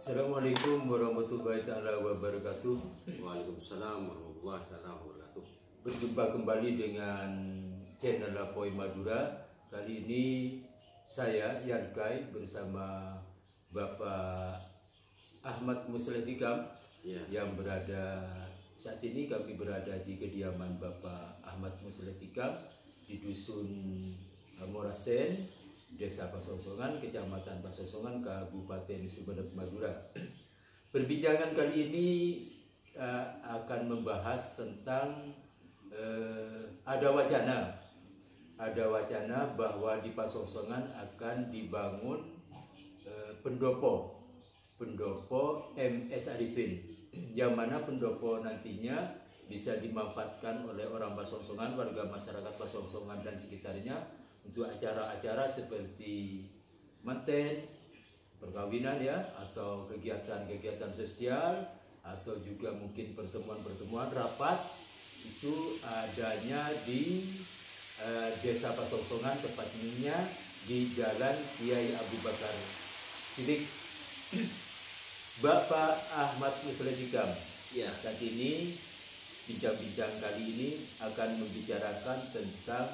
Assalamualaikum warahmatullahi taala wabarakatuh. Waalaikumsalam warahmatullahi wabarakatuh. Berjumpa kembali dengan channel Lapoy Madura. Kali ini saya Yankai bersama Bapak Ahmad Musleh Hikam Ya, yang berada saat ini kami berada di kediaman Bapak Ahmad Musleh Hikam di dusun Morasen, Desa Pasongsongan, Kecamatan Pasongsongan, Kabupaten Sumeneb Madura. Perbincangan kali ini eh, akan membahas tentang eh, ada wacana, ada wacana bahwa di Pasongsongan akan dibangun eh, pendopo, pendopo MS Arifin, yang mana pendopo nantinya bisa dimanfaatkan oleh orang Pasongsongan, warga masyarakat Pasongsongan dan sekitarnya untuk acara-acara seperti manten, perkawinan ya, atau kegiatan-kegiatan sosial, atau juga mungkin pertemuan-pertemuan rapat itu adanya di eh, Desa Pasongsongan tepatnya di Jalan Kiai Abu Bakar Sidik. Bapak Ahmad Musleh Hikam, ya, saat ini bincang-bincang kali ini akan membicarakan tentang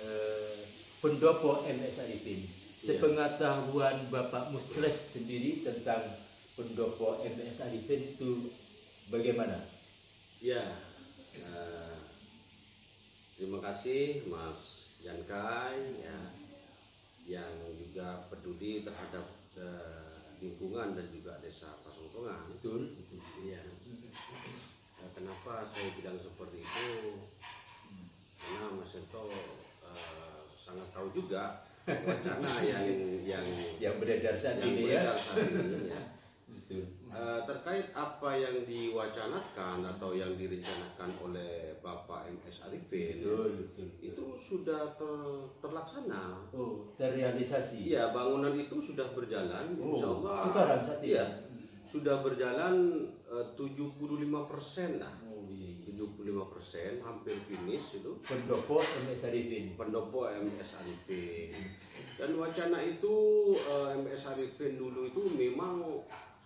eh, pendopo MS Arifin. Sepengetahuan Bapak Musleh sendiri tentang pendopo MS Arifin itu bagaimana? ya. Eh, terima kasih Mas Yankai ya, yang juga peduli terhadap eh, lingkungan dan juga desa Pasongsongan. Betul, betul. Iya. Eh, kenapa saya bilang seperti itu? Karena Mas Sento eh, sangat tahu juga wacana yang yang Yang beredar saat yang ini ya. beredar saat ini ya. Betul. Eh, terkait apa yang diwacanakan atau yang direncanakan oleh Bapak MS Arifin Betul, betul. itu sudah ter- terlaksana. Oh, terrealisasi. Iya, bangunan itu sudah berjalan. Oh, Insya Allah. sekarang saat ini. Iya, sudah berjalan eh, 75 persen lah. Oh, iya, iya. 75 persen, hampir finish itu. Pendopo MS Arifin. pendopo MS Arifin dan wacana itu eh, MS Arifin dulu itu memang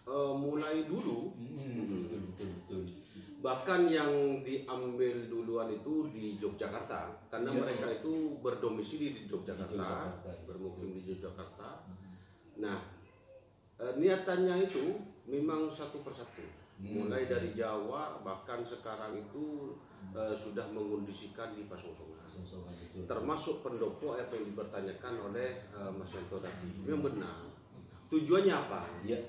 eh, mulai dulu Hmm, betul, betul, betul. bahkan yang diambil duluan itu di Yogyakarta karena Iya. mereka itu berdomisili di Yogyakarta, Di Yogyakarta. bermukim di Yogyakarta nah eh, niatannya itu memang satu persatu. Mulai dari Jawa bahkan sekarang itu eh, sudah mengondisikan di Pasongsongan termasuk pendopo apa yang dipertanyakan oleh eh, Mas Yanto tadi. Yang benar. Tujuannya apa? Iya.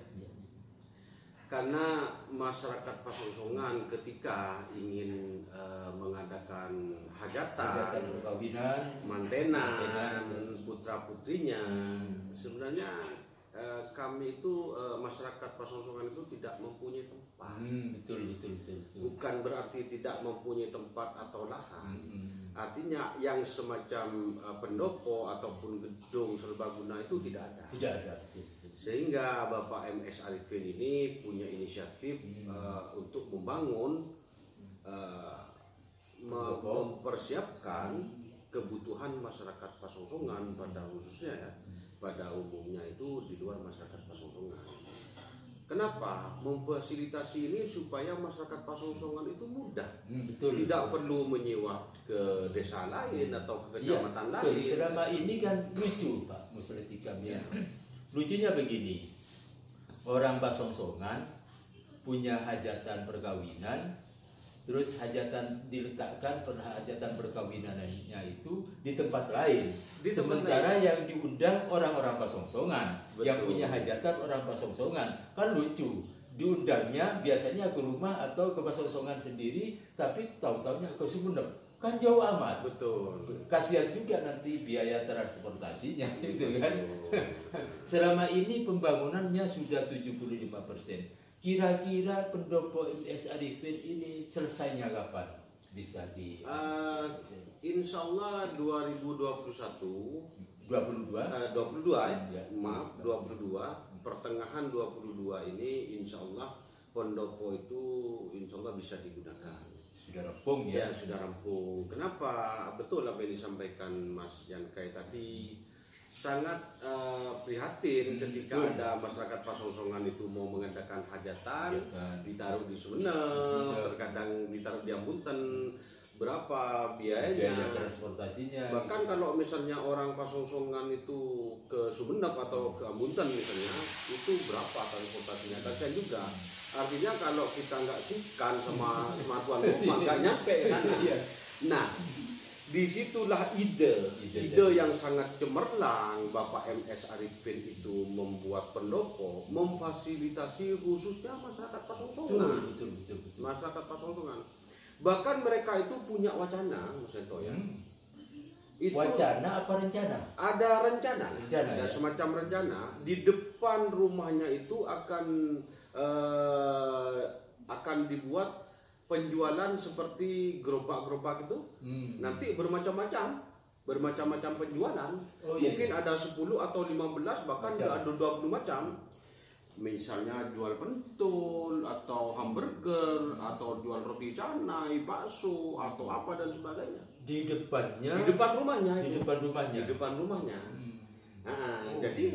karena masyarakat Pasongsongan ketika ingin eh, mengadakan Kegiatan hajatan perkawinan mantenan Mantenan. putra putrinya sebenarnya eh, kami itu eh, masyarakat Pasongsongan itu tidak mempunyai tempat Hmm, betul betul betul betul. bukan berarti tidak mempunyai tempat atau lahan Hmm, Artinya yang semacam uh, pendopo ataupun gedung serbaguna itu tidak ada. Tidak ada. Betul, betul. Sehingga Bapak MS Arifin ini punya inisiatif Hmm. uh, untuk membangun mempersiapkan kebutuhan masyarakat Pasongsongan pada khususnya ya, pada umumnya itu di luar masyarakat Pasongsongan. Kenapa? Memfasilitasi ini supaya masyarakat Pasongsongan itu mudah Hmm, betul. tidak perlu menyewa ke desa lain atau ke Iya, kecamatan betul. lain. Selama ini kan lucu Pak Muslim Tikam ya. Lucunya begini, orang Pasongsongan punya hajatan perkawinan, terus hajatan diletakkan perhajatan perkawinannya itu di tempat lain. Di Sementara yang diundang orang-orang Pasongsongan, yang Betul. punya hajatan orang Pasongsongan, kan lucu. Diundangnya biasanya ke rumah atau ke Pasongsongan sendiri, tapi tahu-tahunya ke Sumeneb. Kan jauh amat Betul. kasihan juga nanti biaya transportasinya gitu kan selama ini pembangunannya sudah 75% kira-kira pendopo MS Arifin ini selesainya kapan bisa di Eh, insya Allah 2021 22 eh, 22 ya, Ya. maaf 22 pertengahan 22 ini insya Allah pendopo itu insya Allah bisa digunakan. sudah rampung Ya ya sudah rampung. Kenapa? Betul apa yang disampaikan Mas Yankai tadi. Sangat eh, prihatin Hmm, ketika betul. ada masyarakat Pasongsongan itu mau mengadakan hajatan Hajatan. ditaruh di Sumeneb, terkadang ditaruh di Ambunten berapa biaya biayanya transportasinya. Bahkan kalau misalnya orang Pasongsongan itu ke Sumeneb atau ke Ambunten misalnya itu berapa transportasinya? Kasihan juga. Artinya kalau kita nggak sikan sama sama tuan rumah nggak nyampe ke sana. Iya. nah di situlah ide. Ide ide yang sangat cemerlang. Bapak MS Arifin itu membuat pendopo memfasilitasi khususnya masyarakat Pasongsongan betul betul betul masyarakat Pasongsongan bahkan mereka itu punya wacana Mas Ento ya. Hmm. itu wacana apa rencana? Ada rencana, Rencana, ada ya? semacam rencana. Di depan rumahnya itu akan eh, akan dibuat penjualan seperti gerobak-gerobak itu Hmm. nanti bermacam-macam bermacam-macam penjualan oh iya mungkin ada 10 atau 15 bahkan Macam. ada 20 macam misalnya jual pentul atau hamburger atau jual roti canai bakso atau apa dan sebagainya di depannya di depan rumahnya di itu. depan rumahnya di depan rumahnya Hmm. Nah, Oh. jadi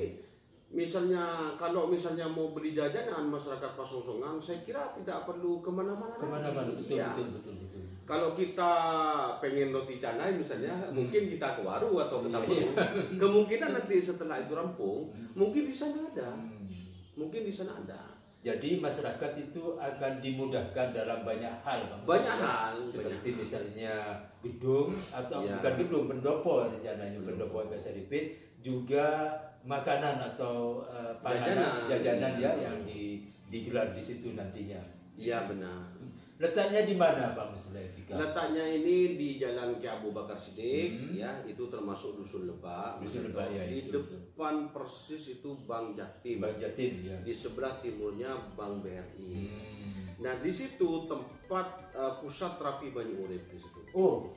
misalnya kalau misalnya mau beli jajanan masyarakat Pasongsongan, saya kira tidak perlu ke mana-mana. ke mana-mana betul Iya. betul betul betul Kalau kita pengen roti canai misalnya, mungkin kita ke Waru atau ke. Tambun. Kemungkinan nanti setelah itu rampung, mungkin di sana ada, Hmm. mungkin di sana ada. Jadi masyarakat itu akan dimudahkan dalam banyak hal, Pak. Banyak hal, Seperti banyak misalnya gedung atau Ya. bukan gedung, pendopo rencananya pendopo MS Arifin juga makanan atau eh, panganan Jajanan. jajanan ya yang di, digelar di situ nantinya. Iya benar. Letaknya di mana Pak Muslefika? Letaknya ini di Jalan Ki Abu Bakar Siddiq, Hmm. ya itu termasuk dusun Lebak. Dusun Lebak, ya, Di itu. depan persis itu Bank Jatim. Bang Jatin ya. di sebelah timurnya Bank BRI. Hmm. Nah di situ tempat uh, pusat terapi Banyu Urip di situ. Oh,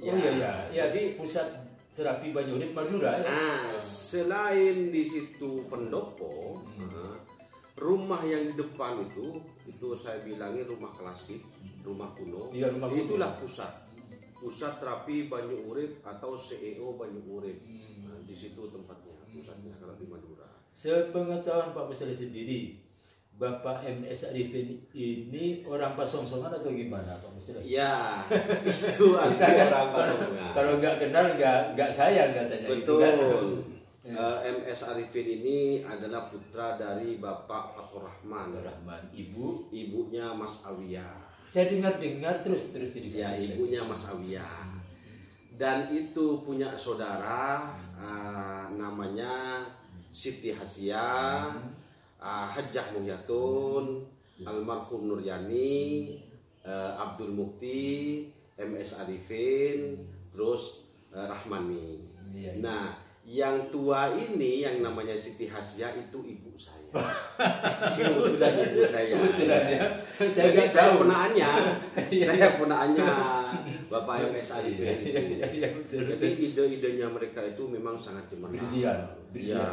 Ya. oh iya ya, ya Jadi- pusat terapi Banyurit Madura ya. Nah selain di situ pendopo, Hmm. rumah yang di depan itu itu saya bilangi rumah klasik, rumah kuno. Iya, rumah kuno. Itulah pusat pusat terapi Banyu Urip atau CEO Banyu Urip. Hmm. Nah, di situ tempatnya, pusatnya kalau di Madura. Sepengetahuan Pak Musli sendiri, Bapak MS Arifin ini orang Pasongsongan atau gimana Pak Musli? Ya, itu asli kan- orang Pasongsongan. Kalau nggak kenal nggak nggak sayang katanya gitu Betul. kan? Eh, MS Arifin ini adalah putra dari Bapak Fatur Rahman, Rahman, ibu. ibunya Mas Awiyah. Saya dengar-dengar terus terus jadi Ya, ibunya Mas Awiyah. Dan itu punya saudara eh, namanya Siti Hasia, eh, Hajjah Mulyatun, almarhum Nuryani, eh, Abdul Mukti, MS Arifin, terus eh, Rahmani. Iya, iya. Nah, yang tua ini yang namanya Siti Hasia itu ibu saya. Kebetulan ibu saya. Kebetulan ya. Saya Jadi saya tahu. punaannya, Iya. saya punaannya Bapak MS Iya, Arifin. iya, iya, iya. Jadi ide-idenya mereka itu memang sangat cemerlang. Brilian, Iya.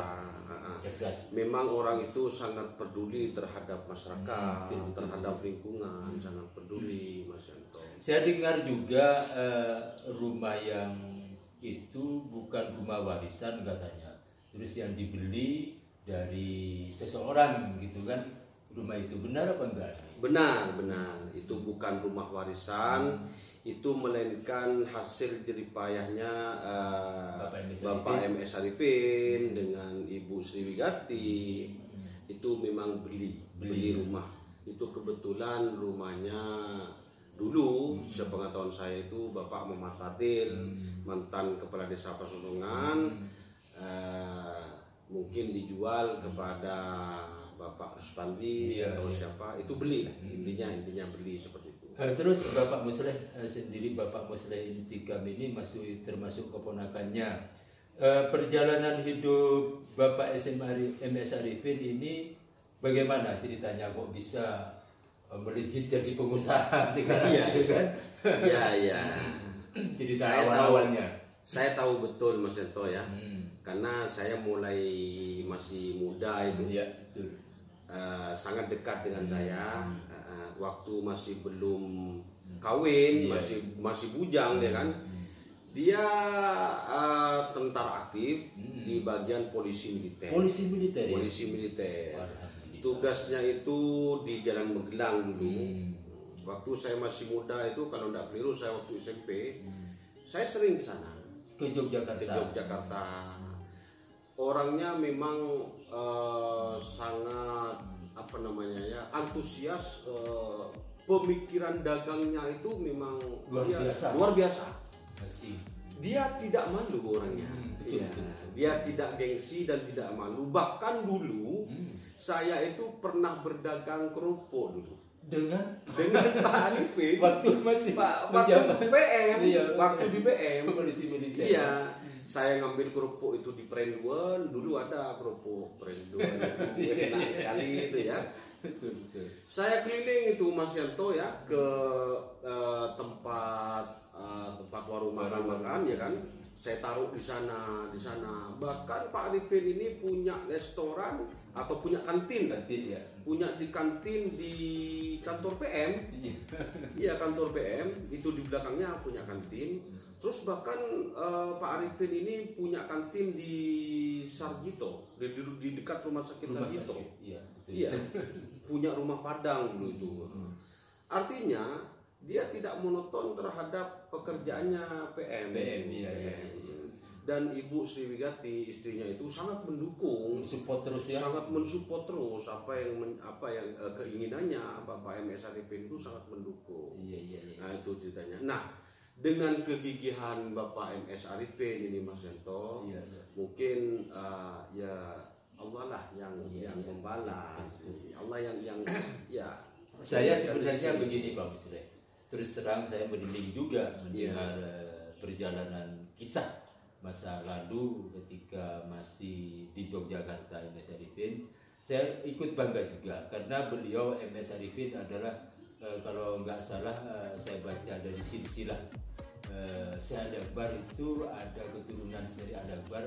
Cerdas. memang orang itu sangat peduli terhadap masyarakat, Hmm, betul, terhadap lingkungan, sangat peduli, Mas Yanto. Saya dengar juga eh, rumah yang itu bukan rumah warisan katanya. Terus yang dibeli dari seseorang gitu kan. Rumah itu benar apa enggak? Benar, benar. Itu bukan rumah warisan, itu melainkan hasil jeripayahnya eh, Bapak MS Arifin dengan Ibu Sriwigati. Itu memang beli, beli, Beli. rumah. Itu kebetulan rumahnya dulu sepengetahuan saya itu Bapak Muhammad Fatil, Hmm. mantan kepala desa Pasongsongan. eh, mungkin dijual kepada Bapak Rustandi Iya, atau iya. siapa itu beli lah intinya intinya beli seperti Eh, Terus Bapak Musleh eh, sendiri Bapak Musleh Intikam ini masih termasuk keponakannya. Eh, perjalanan hidup Bapak SM MS Arifin ini bagaimana ceritanya kok bisa melejit jadi pengusaha sekarang Iya. gitu kan? ya ya Cerita Saya tahu. awal-awalnya. saya tahu betul Mas Ento ya Hmm. karena saya mulai masih muda itu Iya, betul. eh, sangat dekat dengan Hmm. saya eh, waktu masih belum kawin Iya. masih masih bujang ya kan Hmm. Dia eh, tentara aktif Hmm. di bagian polisi militer. Polisi militer. ya? Polisi militer. Tugasnya itu di Jalan Magelang dulu. Hmm. Waktu saya masih muda itu kalau tidak keliru saya waktu SMP, Hmm. saya sering ke sana Ke Yogyakarta. ke Yogyakarta. Orangnya memang eh, sangat apa namanya ya antusias. eh, pemikiran dagangnya itu memang Luar dia- biasa. Luar biasa. Masih. Dia tidak malu orangnya. Hmm, betul, Iya. betul, betul. Dia tidak gengsi dan tidak malu. Bahkan dulu Hmm. saya itu pernah berdagang kerupuk dulu Dengan dengan Pak Arifin. waktu masih Pak, waktu PM, Iya. waktu di PM, polisi militer. iya, saya ngambil kerupuk itu di Prenduan, dulu ada kerupuk Prenduan itu enak sekali itu ya. Saya keliling itu Mas Yanto ya ke eh, tempat eh, tempat warung makan makan ya kan. Saya taruh di sana, di sana. Bahkan Pak Arifin ini punya restoran atau punya kantin, Kantin ya. punya di kantin di kantor PM. Iya. Iya kantor PM itu di belakangnya punya kantin. Terus bahkan eh, Pak Arifin ini punya kantin di Sarjito, di, di, di dekat rumah sakit Rumah Sarjito. sakit. Iya. Iya, punya rumah padang dulu itu. Hmm. Artinya dia tidak monoton terhadap pekerjaannya PM. PM, iya, iya, iya. Dan Ibu Sri Wigati istrinya itu sangat mendukung, Support terus ya. sangat mensupport terus apa yang men- apa yang eh, keinginannya Bapak MS Arifin itu sangat mendukung. Iya, iya, iya. Nah itu ceritanya. Nah dengan kegigihan Bapak MS Arifin ini Mas Yanto, Iya, iya. mungkin uh, ya Allah lah yang Iya, yang iya. membalas, Allah yang yang ya. Saya sebenarnya begini Pak Misre. Terus terang saya merinding juga Iya. mendengar eh, perjalanan kisah masa lalu ketika masih di Yogyakarta MS Arifin. Saya ikut bangga juga karena beliau MS Arifin adalah eh, kalau nggak salah eh, saya baca dari silsilah eh, Syed Akbar itu ada keturunan Syed Akbar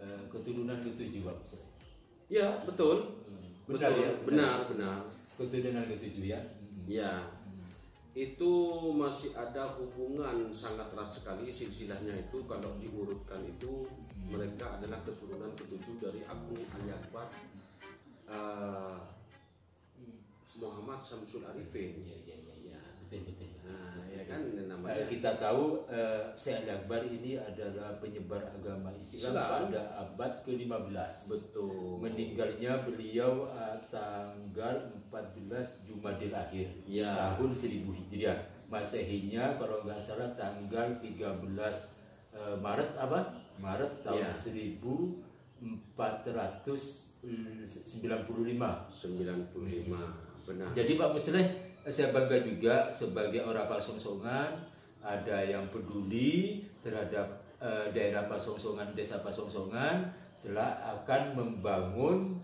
eh, keturunan ketujuh Pak Misre. Ya betul, Benar betul, ya? benar benar. Keturunan ketujuh ya. Ya itu masih ada hubungan sangat erat sekali silsilahnya itu kalau diurutkan itu mereka adalah keturunan ketujuh dari Agung Ali Akbar eh, Muhammad Samsul Arifin. Iya iya betul betul. Nah, ya kan namanya. kita tahu eh, Syekh Akbar ini adalah penyebar agama Islam pada abad ke-15. Betul. Meninggalnya beliau eh, tanggal 14 Jumadil Akhir Ya. tahun 1000 Hijriah. Masehinya kalau nggak salah tanggal 13 eh, Maret apa? Maret tahun Ya. 1495. 95 benar. Jadi Pak Musleh, saya bangga juga sebagai orang Pasongsongan ada yang peduli terhadap eh, daerah Pasongsongan, desa Pasongsongan, setelah akan membangun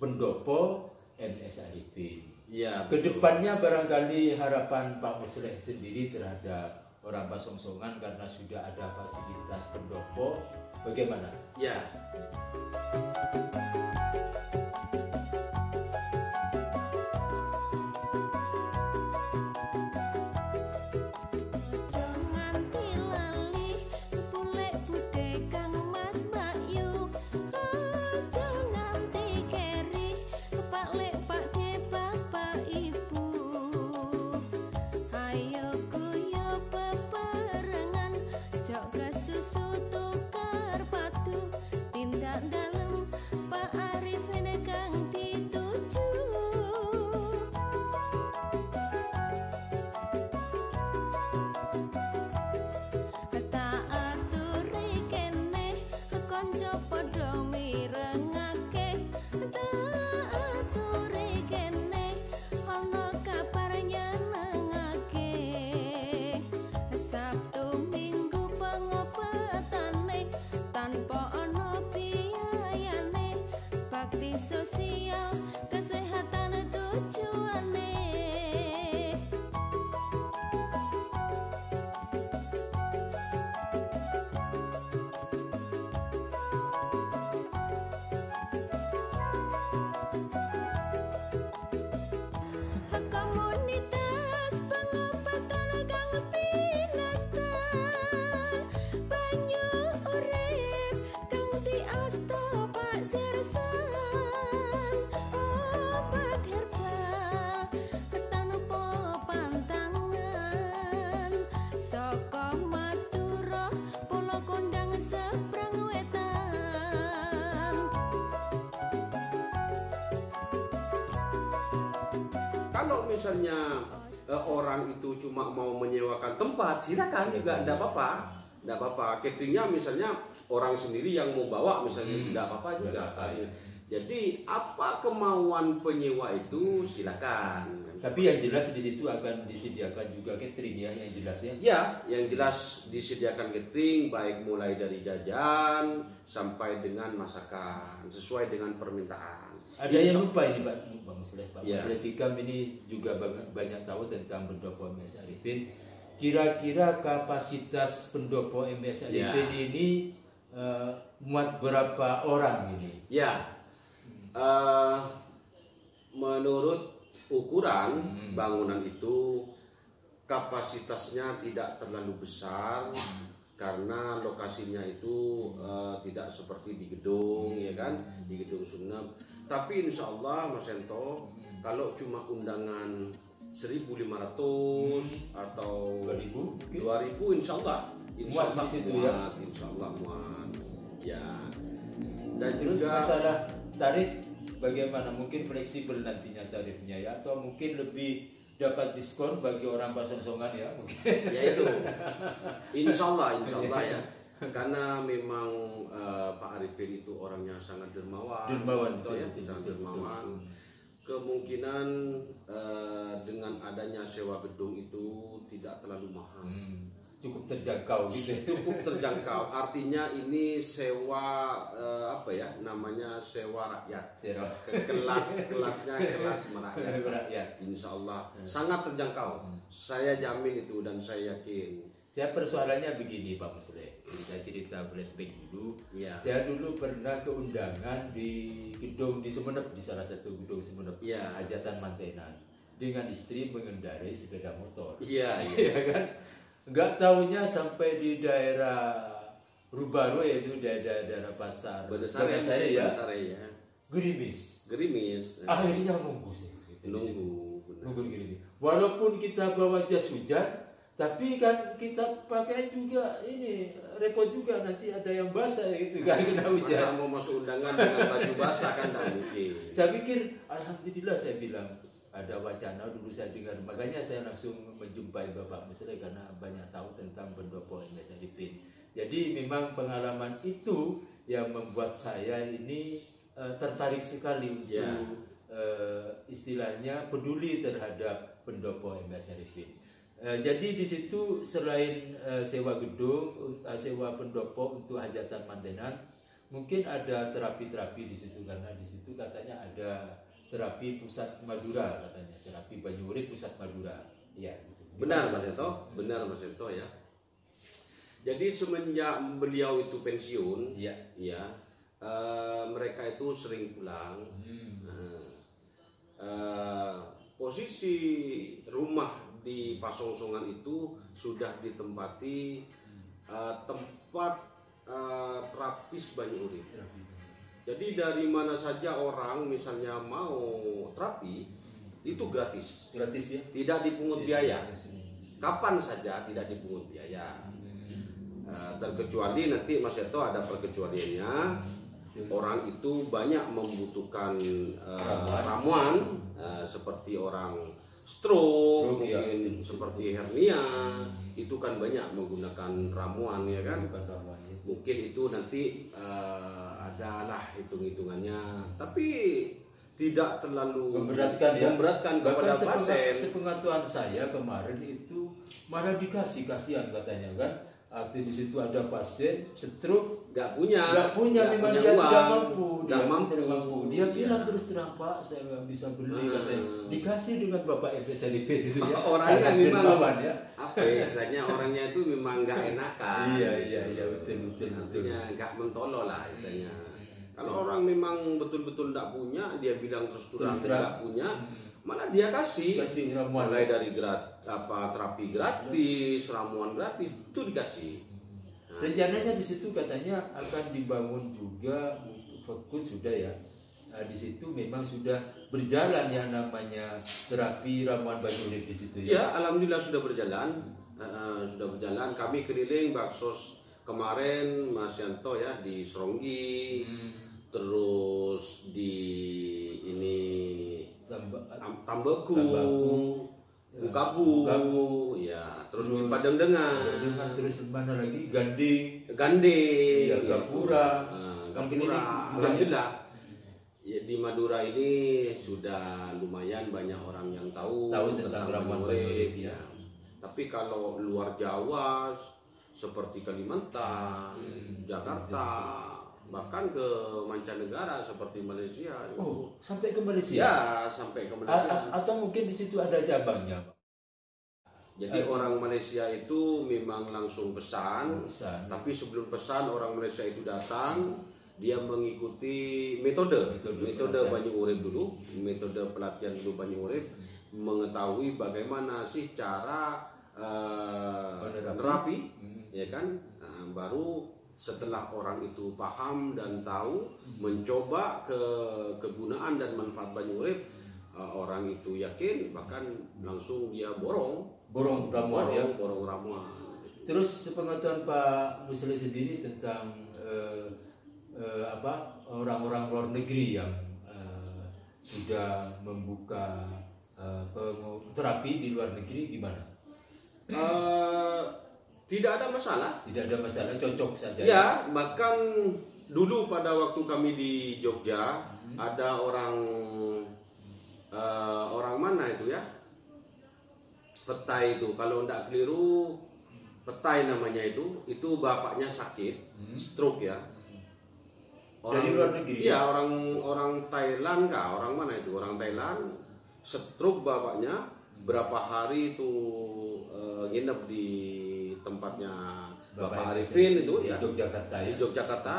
pendopo Arifin. Ya, Ke depannya barangkali harapan Pak Musleh sendiri terhadap orang Pasongsongan karena sudah ada fasilitas pendopo, bagaimana? Ya. Misalnya eh, orang itu cuma mau menyewakan tempat, silakan juga, tidak apa-apa, tidak apa-apa. Cateringnya misalnya orang sendiri yang mau bawa misalnya, Hmm. tidak apa-apa juga. Ya. Jadi apa kemauan penyewa itu silakan. Tapi yang jelas di situ akan disediakan juga catering ya yang jelasnya. Ya, yang jelas disediakan catering baik mulai dari jajan sampai dengan masakan sesuai dengan permintaan. Ada Insya- yang lupa ini Pak Bang Musleh. Pak Ya. Musleh Tikam ini juga banyak, banyak tahu tentang pendopo MS Arifin. Kira-kira kapasitas pendopo MS Ya. Arifin ini eh, muat berapa orang ini? Ya, eh, menurut ukuran Hmm. bangunan itu kapasitasnya tidak terlalu besar karena lokasinya itu eh, tidak seperti di gedung ya kan di gedung Sumeneb. Tapi insya Allah Mas Ento kalau cuma undangan 1.500 atau 2000 mungkin? 2000 insya Allah insya Allah muat, ya? insya Allah muat ya dan Terus juga masalah tarif bagaimana? Mungkin fleksibel nantinya tarifnya ya atau mungkin lebih dapat diskon bagi orang pasongsongan ya mungkin. ya itu insya Allah insya Allah ya karena memang eh, Pak Arifin itu orangnya sangat dermawan Dermawan Contoh ya sangat dermawan betul. kemungkinan eh, dengan adanya sewa gedung itu tidak terlalu mahal. Hmm, cukup terjangkau gitu. cukup terjangkau. Artinya ini sewa eh, apa ya namanya sewa rakyat. Zero. kelas kelasnya kelas merakyat Rakyat. Insya Allah. Sangat terjangkau. Saya jamin itu dan saya yakin Saya persoalannya begini Pak Musle, kita cerita flashback dulu. ya Saya dulu pernah ke undangan di gedung di Semenep, di salah satu gedung Semenep, Iya. hajatan mantenan, dengan istri mengendarai sepeda motor. iya iya Iya kan? Nggak tahunya sampai di daerah Rubaro yaitu daerah daerah pasar. Berdasarkan Berdasarkan ya, ya gerimis. gerimis Akhirnya nunggu sih. gitu, nunggu benar. nunggu gini. Walaupun kita bawa jas hujan, tapi kan kita pakai juga ini repot juga nanti ada yang basah gitu kan kena hujan. masa mau masuk undangan dengan baju basah kan tidak mungkin Saya pikir alhamdulillah saya bilang ada wacana dulu saya dengar makanya saya langsung menjumpai Bapak Mesra karena banyak tahu tentang pendopo Arifin. Jadi memang pengalaman itu yang membuat saya ini eh, tertarik sekali untuk Ya. eh, istilahnya peduli terhadap pendopo MS Arifin. Eh, jadi di situ selain eh, sewa gedung, eh, sewa pendopo untuk hajatan mantenan, mungkin ada terapi-terapi di situ karena di situ katanya ada terapi pusat Madura katanya, terapi Banyurit pusat Madura. Gitu. benar Mas Ento benar Mas Ento ya jadi semenjak beliau itu pensiun Iya. ya eh, mereka itu sering pulang Hmm. Nah, posisi rumah di Pasongsongan itu sudah ditempati eh, tempat eh, terapis banyu urip. Jadi dari mana saja orang misalnya mau terapi itu gratis, Gratis ya? tidak dipungut biaya. Kapan saja tidak dipungut biaya. Eh, terkecuali nanti Mas Eto ada perkecualiannya orang itu banyak membutuhkan eh, Ramuan. eh, seperti orang stroke, Stroke, ya. mungkin seperti hernia itu kan banyak menggunakan ramuan ya kan Bukan ramuan ya. mungkin itu nanti eh, adalah hitung-hitungannya tapi tidak terlalu Memberatkan ya? memberatkan kepada pasien sepengetahuan saya kemarin itu malah dikasih kasihan katanya kan. Arti di situ ada pasien stroke nggak punya. Nggak punya memang punya dia uang, tidak mampu dia mampu. tidak mampu. dia Iya. bilang terus terang pak saya nggak bisa beli Hmm. katanya. Dikasih dengan bapak FSLP itu ya. Orangnya memang- dermawan ya. apa ya istilahnya orangnya itu memang nggak enakan. Iya, iya, iya, betul, betul, artinya nggak mentolo lah istilahnya. Kalau orang memang betul-betul nggak punya dia bilang terus terang nggak punya malah dia kasih? Kasih ramuan. Mulai dari grat apa terapi gratis ramuan gratis itu dikasih. Nah, rencananya di situ katanya akan dibangun juga fokus sudah ya. Nah, di situ memang sudah berjalan yang namanya terapi ramuan banyurit di situ ya. Ya alhamdulillah sudah berjalan. Eh, sudah berjalan. Kami keliling baksos kemarin Mas Yanto ya di Seronggi. Hmm. terus di ini Tambeku, Tambaku, Bukabu, Bukabu, ya, terus, Terus? di Padang Dengan, dengan terus mana lagi. Ganding, Gande, Iya, Gapura. Ah, Gapura. ini- Alhamdulillah. Ya, di Madura ini sudah lumayan banyak orang yang tahu, Tahu tentang Banyuurip, Banyuurip, ya. ya. Tapi kalau luar Jawa seperti Kalimantan, Hmm, Jakarta, bahkan ke mancanegara seperti Malaysia. oh sampai ke Malaysia. Ya, sampai ke Malaysia. a- atau mungkin di situ ada cabangnya, Pak. Jadi Eh. orang Malaysia itu memang langsung pesan, Pesan. tapi sebelum pesan orang Malaysia itu datang, dia mengikuti metode, Metode metode. Banyu Urip dulu, metode pelatihan dulu Banyu Urip, mengetahui bagaimana sih cara Menerapi. nerapi, Hmm. ya kan? Nah, baru setelah orang itu paham dan tahu, mencoba ke kegunaan dan manfaat Banyu Urip, eh, orang itu yakin, bahkan langsung dia borong Borong ramuan ya. borong, ramuan. Terus sepengetahuan Pak Musli sendiri tentang eh, eh, apa orang-orang luar negeri yang eh, sudah membuka eh, terapi di luar negeri gimana? Eh, tidak ada masalah. Tidak ada masalah, cocok saja. Ya, bahkan dulu pada waktu kami di Jogja ada orang eh, orang mana itu ya? Petai itu. Kalau tidak keliru Petai namanya itu. Itu bapaknya sakit, Hmm. stroke ya. Dari luar negeri? Iya, orang orang Thailand kah? Orang mana itu? Orang Thailand stroke bapaknya berapa hari itu eh, nginep di tempatnya Bapak, Arifin itu di ya Yogyakarta di ya. Yogyakarta.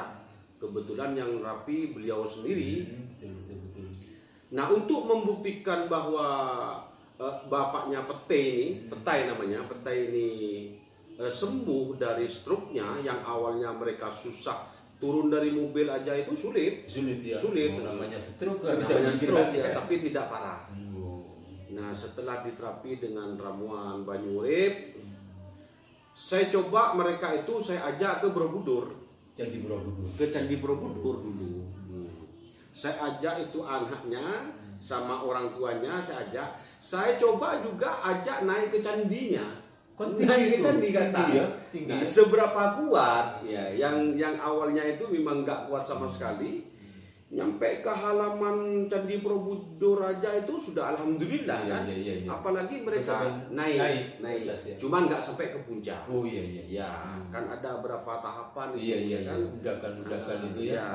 Kebetulan yang rapi beliau sendiri. Hmm, betul, betul, betul. Nah, untuk membuktikan bahwa eh, bapaknya Pete ini, Petai namanya, Petai ini eh, sembuh dari stroke-nya yang awalnya mereka susah turun dari mobil aja itu sulit. Sulit ya. Sulit. Oh, namanya stroke nggak bisa stroke, ya. ya, tapi tidak parah. Oh. Nah, setelah diterapi dengan ramuan Banyu Urip, saya coba mereka itu saya ajak ke Borobudur, Jadi Borobudur. ke Candi Borobudur dulu. Hmm. Saya ajak itu anaknya sama orang tuanya saya ajak. Saya coba juga ajak naik ke candinya. Kan naik ke tinggi itu, candi kata. ya, tinggi Nah, ya. seberapa kuat ya yang yang awalnya itu memang nggak kuat sama sekali nyampe ke halaman candi Borobudur aja itu sudah alhamdulillah Iya, kan iya, iya, iya. apalagi mereka naik naik naik, ke atas ya. cuman nggak sampai ke puncak Oh iya iya. ya kan ada berapa tahapan itu, Iya iya ya kan undakan-undakan itu ya. Iya.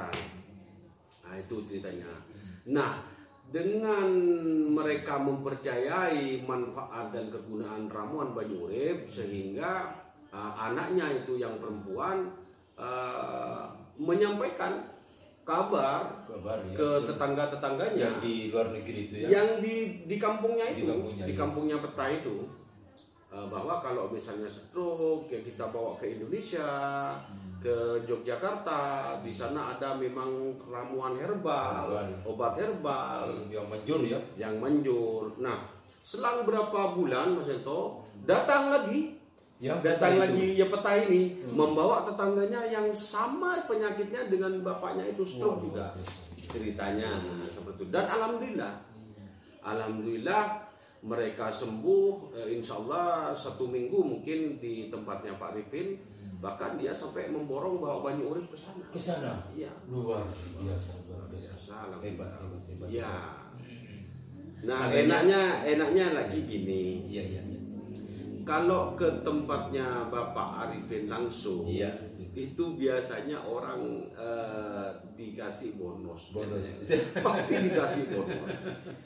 nah itu ceritanya nah dengan mereka mempercayai manfaat dan kegunaan ramuan Banyu Urip sehingga uh, anaknya itu yang perempuan uh, menyampaikan kabar Kabar ya. ke tetangga-tetangganya yang di luar negeri itu ya. yang di di kampungnya Di itu kampungnya, di iya. kampungnya peta itu eh, bahwa kalau misalnya stroke ya kita bawa ke Indonesia Hmm. ke Yogyakarta di sana ada memang ramuan herbal Herbal. obat herbal yang manjur ya. yang manjur nah selang berapa bulan Mas Ento datang lagi Yang datang lagi ya peta ini Hmm. membawa tetangganya yang sama penyakitnya dengan bapaknya itu stroke juga luar biasa. ceritanya seperti itu dan alhamdulillah alhamdulillah mereka sembuh eh, insya Allah satu minggu mungkin di tempatnya Pak Rifin bahkan dia sampai memborong bawa banyu urip ke sana Ke sana. iya Luar biasa, luar biasa. Hebat, alhamdulillah hebat, hebat. ya nah enaknya enaknya lagi gini Iya iya. Iya. kalau ke tempatnya Bapak Arifin langsung Iya. itu biasanya orang eh, dikasih bonus Bonus. pasti dikasih bonus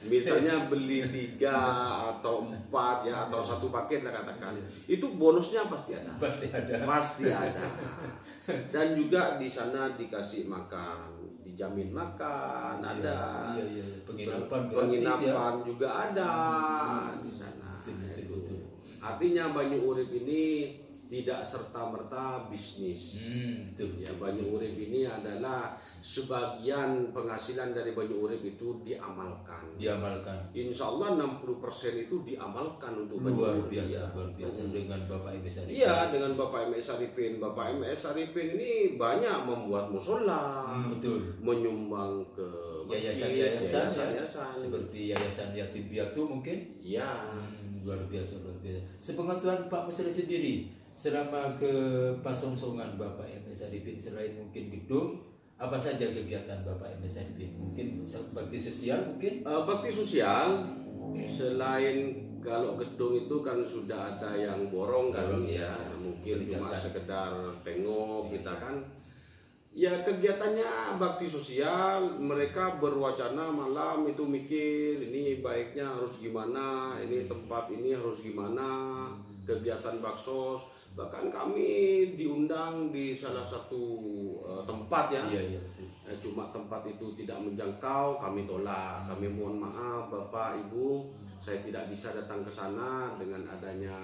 misalnya beli tiga atau empat ya atau satu paket lah katakan itu bonusnya pasti ada Pasti ada. pasti ada dan juga di sana dikasih makan dijamin makan ada Iya iya. iya. Penginapan gratis ya. penginapan juga ada di sana. Artinya Banyu Urip ini tidak serta merta bisnis Hmm, betul. Ya Banyu Urip ini adalah sebagian penghasilan dari Banyu Urip itu diamalkan. diamalkan Insya Allah 60% itu diamalkan untuk Banyu luar biasa Ya. luar biasa dengan bapak ibu Sarifin. Iya dengan Bapak MS Arifin. Bapak MS Arifin ini banyak membuat musola, Hmm, betul menyumbang ke yayasan-yayasan ya. yayasan. seperti yayasan yatim piatu mungkin Iya. Hmm, luar biasa luar biasa. Sepengetahuan Pak Mesri sendiri selama ke Pasongsongan Bapak MS Arifin selain mungkin gedung apa saja kegiatan Bapak MS Arifin? Mungkin bakti sosial mungkin? Eh, bakti sosial selain kalau gedung itu kan sudah ada yang borong kan Borong, ya. Ya. mungkin cuma sekedar tengok kita kan ya kegiatannya bakti sosial. Mereka berwacana malam itu mikir ini baiknya harus gimana? Ini tempat ini harus gimana? Kegiatan baksos. Bahkan kami diundang di salah satu eh, tempat ya. Iya iya Eh, cuma tempat itu tidak menjangkau kami tolak. Kami mohon maaf bapak ibu. Saya tidak bisa datang ke sana dengan adanya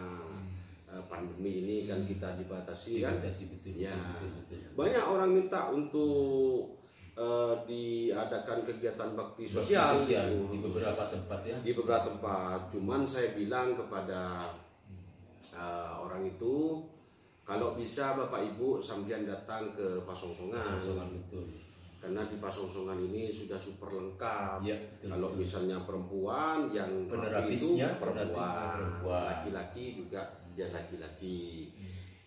pandemi ini kan kita dibatasi kan dibatasi betul Ya. betul, betul, betul. banyak orang minta untuk eh, diadakan kegiatan bakti Bakti sosial, sosial gitu. di beberapa tempat ya di beberapa tempat cuman saya bilang kepada eh, orang itu kalau bisa bapak ibu sambian datang ke Pasongsongan Pasongsongan betul karena di Pasongsongan ini sudah super lengkap. betul Kalau betul. misalnya perempuan yang itu perempuan. laki-laki juga ya laki-laki.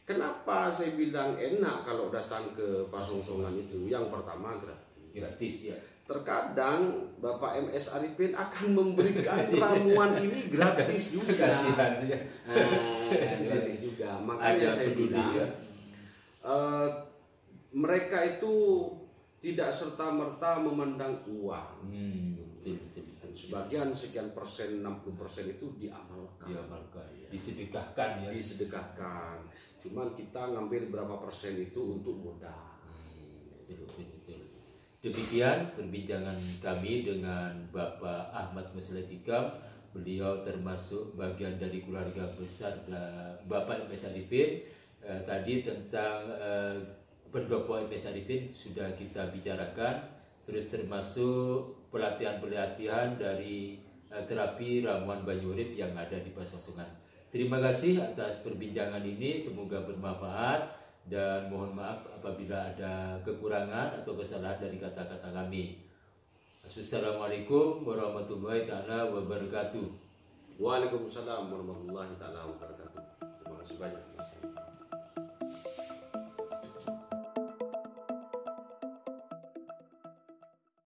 Kenapa saya bilang enak kalau datang ke Pasongsongan itu? Yang pertama gratis. gratis ya Terkadang Bapak MS Arifin akan memberikan ramuan ini gratis juga. kasihan ya Nah, gratis juga. Makanya Ada saya bilang ya. eh, mereka itu tidak serta merta memandang uang. hmm, betul betul betul Dan sebagian sekian persen 60 persen itu diamalkan, diamalkan. Disedekahkan ya disedekahkan. Cuman kita ngambil berapa persen itu untuk modal. Betul, betul, betul. Demikian perbincangan kami dengan Bapak Ahmad Muslim Hikam. Beliau termasuk bagian dari keluarga besar da- Bapak MS Arifin. Eh, tadi tentang eh, pendopo MS Arifin sudah kita bicarakan. Terus termasuk pelatihan-pelatihan dari eh, terapi ramuan Banyurip yang ada di Pasongsongan. Terima kasih atas perbincangan ini, semoga bermanfaat dan mohon maaf apabila ada kekurangan atau kesalahan dari kata-kata kami. Assalamualaikum warahmatullahi taala wabarakatuh. Waalaikumsalam warahmatullahi taala